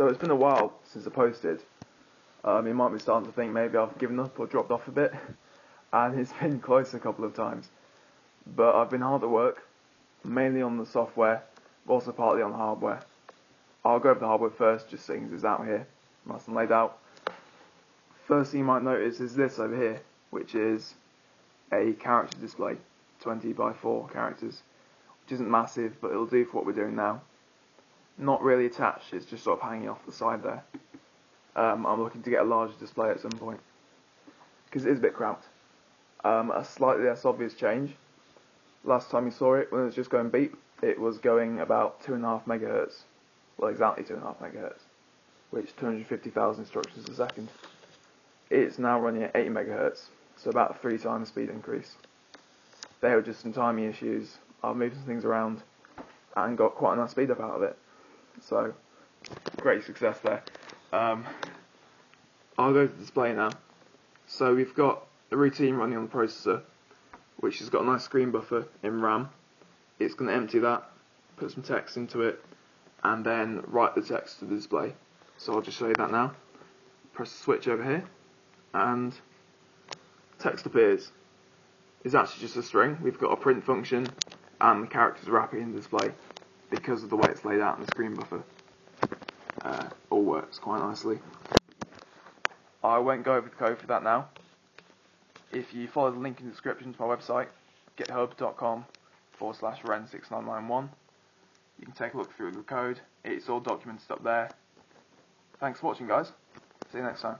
So it's been a while since I posted. Um, you might be starting to think maybe I've given up or dropped off a bit, and it's been close a couple of times. But I've been hard at work, mainly on the software, but also partly on the hardware. I'll go over the hardware first, just seeing it's out here, nice and laid out. First thing you might notice is this over here, which is a character display, 20 by 4 characters, which isn't massive, but it'll do for what we're doing now. Not really attached, it's just sort of hanging off the side there. Um, I'm looking to get a larger display at some point, because it is a bit cramped. Um, a slightly less obvious change. Last time you saw it, when it was just going beep, it was going about 2.5 megahertz. Well, exactly 2.5 megahertz, which 250,000 instructions a second. It's now running at 8 megahertz, so about a three times speed increase. There were just some timing issues. I've moved some things around and got quite a nice speed up out of it. So, great success there. Um, I'll go to display now. So we've got a routine running on the processor, which has got a nice screen buffer in RAM. It's going to empty that, put some text into it, and then write the text to the display. So I'll just show you that now. Press the switch over here, and text appears. It's actually just a string. We've got a print function, and the characters are wrapping in the display because of the way it's laid out in the screen buffer. Uh, all works quite nicely. I won't go over the code for that now. If you follow the link in the description to my website, github.com forward slash Wren6991, you can take a look through the code. It's all documented up there. Thanks for watching, guys. See you next time.